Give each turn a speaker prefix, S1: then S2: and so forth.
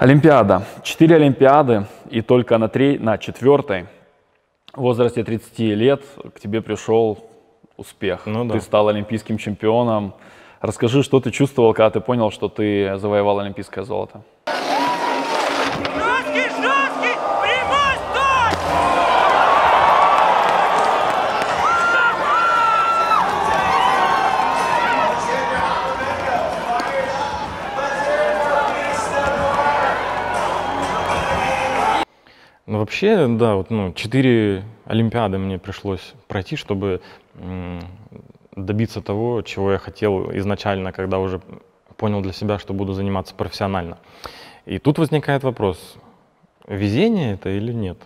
S1: Олимпиада. Четыре Олимпиады, и только на, три, на четвертой, в возрасте 30 лет, к тебе пришел успех.
S2: Ну да.
S1: Ты стал олимпийским чемпионом. Расскажи, что ты чувствовал, когда ты понял, что ты завоевал олимпийское золото?
S2: Ну, вообще, да, вот, ну, четыре Олимпиады мне пришлось пройти, чтобы добиться того, чего я хотел изначально, когда уже понял для себя, что буду заниматься профессионально. И тут возникает вопрос, везение это или нет?